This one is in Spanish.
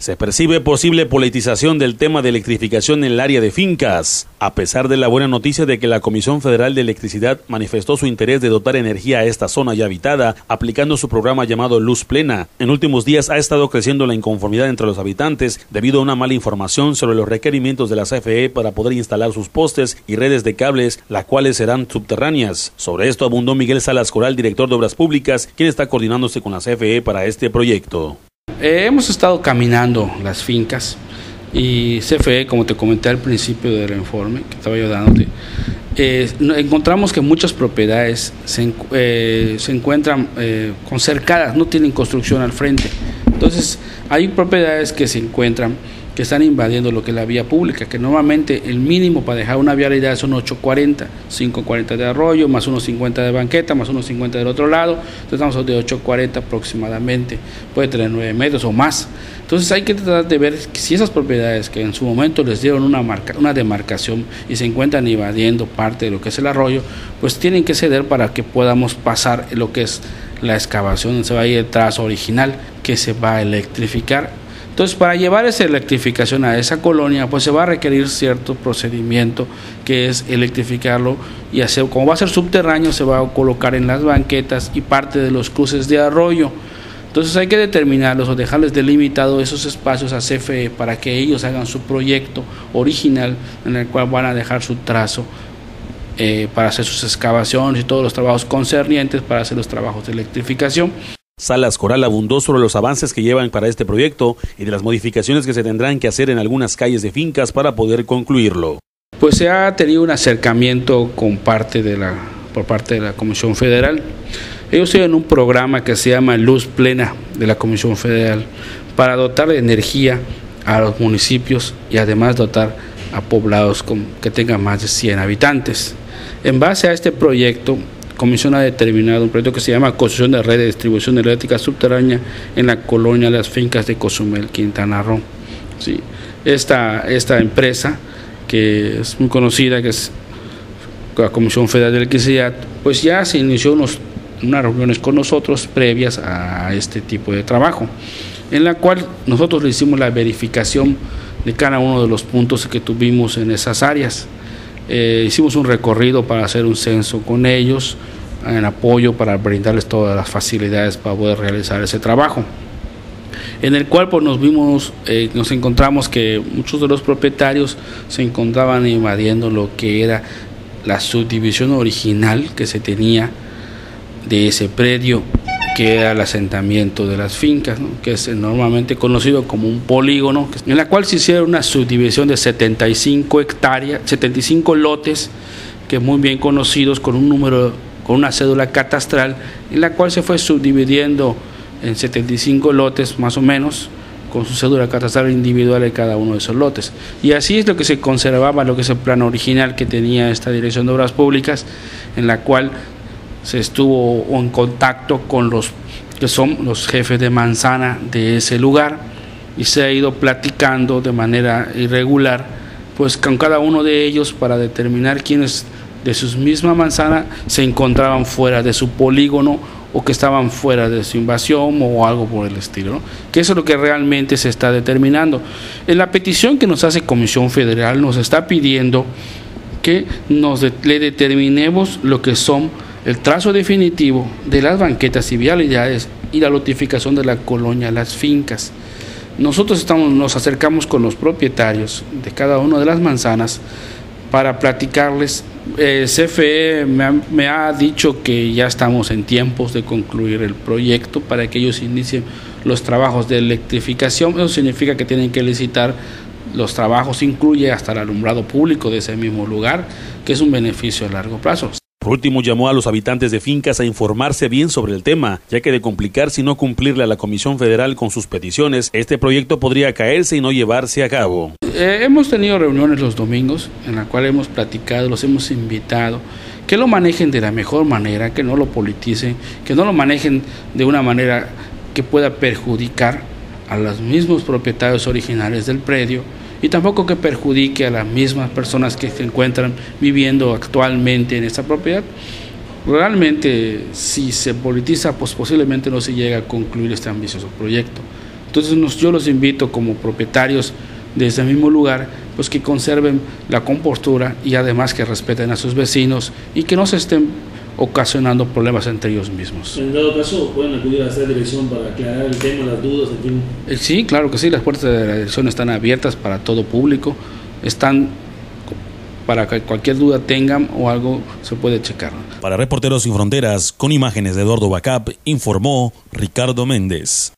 Se percibe posible politización del tema de electrificación en el área de fincas, a pesar de la buena noticia de que la Comisión Federal de Electricidad manifestó su interés de dotar energía a esta zona ya habitada, aplicando su programa llamado Luz Plena. En últimos días ha estado creciendo la inconformidad entre los habitantes debido a una mala información sobre los requerimientos de la CFE para poder instalar sus postes y redes de cables, las cuales serán subterráneas. Sobre esto abundó Miguel Salas Coral, director de Obras Públicas, quien está coordinándose con la CFE para este proyecto. Eh, hemos estado caminando las fincas y CFE, como te comenté al principio del informe que estaba yo dándote, eh, encontramos que muchas propiedades se, eh, se encuentran con cercadas, no tienen construcción al frente. Entonces, hay propiedades que se encuentran están invadiendo lo que es la vía pública, que normalmente el mínimo para dejar una vialidad son 840, 540 de arroyo, más unos 50 de banqueta, más unos 50 del otro lado, entonces estamos de 840 aproximadamente, puede tener 9 metros o más. Entonces hay que tratar de ver si esas propiedades que en su momento les dieron una, marca, una demarcación y se encuentran invadiendo parte de lo que es el arroyo, pues tienen que ceder para que podamos pasar lo que es la excavación, se va a ir el trazo original que se va a electrificar entonces, para llevar esa electrificación a esa colonia, pues se va a requerir cierto procedimiento que es electrificarlo y hacer, como va a ser subterráneo, se va a colocar en las banquetas y parte de los cruces de arroyo. Entonces hay que determinarlos o dejarles delimitado esos espacios a CFE para que ellos hagan su proyecto original en el cual van a dejar su trazo eh, para hacer sus excavaciones y todos los trabajos concernientes para hacer los trabajos de electrificación. Salas Coral abundó sobre los avances que llevan para este proyecto y de las modificaciones que se tendrán que hacer en algunas calles de fincas para poder concluirlo. Pues se ha tenido un acercamiento con parte de la, por parte de la Comisión Federal. Ellos tienen un programa que se llama Luz Plena de la Comisión Federal para dotar de energía a los municipios y además dotar a poblados que tengan más de 100 habitantes. En base a este proyecto, comisión ha determinado un proyecto que se llama Construcción de Red de Distribución Eléctrica Subterránea en la colonia Las Fincas de Cozumel, Quintana Roo. Sí. Esta, esta empresa, que es muy conocida, que es la Comisión Federal de Electricidad, pues ya se inició unos, unas reuniones con nosotros previas a este tipo de trabajo, en la cual nosotros le hicimos la verificación de cada uno de los puntos que tuvimos en esas áreas. Eh, hicimos un recorrido para hacer un censo con ellos, en apoyo para brindarles todas las facilidades para poder realizar ese trabajo. En el cual pues, nos vimos, eh, nos encontramos que muchos de los propietarios se encontraban invadiendo lo que era la subdivisión original que se tenía de ese predio que era el asentamiento de las fincas, que es normalmente conocido como un polígono, en la cual se hicieron una subdivisión de 75 hectáreas, 75 lotes, que muy bien conocidos con un número, con una cédula catastral, en la cual se fue subdividiendo en 75 lotes más o menos, con su cédula catastral individual de cada uno de esos lotes. Y así es lo que se conservaba, lo que es el plan original que tenía esta Dirección de Obras Públicas, en la cual se estuvo en contacto con los que son los jefes de manzana de ese lugar y se ha ido platicando de manera irregular pues con cada uno de ellos para determinar quiénes de su misma manzana se encontraban fuera de su polígono o que estaban fuera de su invasión o algo por el estilo, que eso es lo que realmente se está determinando. En la petición que nos hace Comisión Federal nos está pidiendo que nos le determinemos lo que son el trazo definitivo de las banquetas y vialidades y la notificación de la colonia las fincas. Nosotros estamos, nos acercamos con los propietarios de cada una de las manzanas para platicarles. Eh, CFE me ha, dicho que ya estamos en tiempos de concluir el proyecto para que ellos inicien los trabajos de electrificación. Eso significa que tienen que licitar los trabajos, incluye hasta el alumbrado público de ese mismo lugar, que es un beneficio a largo plazo. Por último, llamó a los habitantes de fincas a informarse bien sobre el tema, ya que de complicarse y no cumplirle a la Comisión Federal con sus peticiones, este proyecto podría caerse y no llevarse a cabo. Eh, hemos tenido reuniones los domingos en la cual hemos platicado, los hemos invitado, que lo manejen de la mejor manera, que no lo politicen, que no lo manejen de una manera que pueda perjudicar a los mismos propietarios originales del predio y tampoco que perjudique a las mismas personas que se encuentran viviendo actualmente en esta propiedad. Realmente, si se politiza, pues posiblemente no se llega a concluir este ambicioso proyecto. Entonces yo los invito como propietarios de ese mismo lugar, pues que conserven la compostura y además que respeten a sus vecinos y que no se estén ocasionando problemas entre ellos mismos. En dado caso, pueden acudir a esta dirección para aclarar el tema, las dudas, en fin. Eh, sí, claro que sí, las puertas de la dirección están abiertas para todo público, están para que cualquier duda tengan o algo se puede checar. Para Reporteros Sin Fronteras, con imágenes de Eduardo Bacap, informó Ricardo Méndez.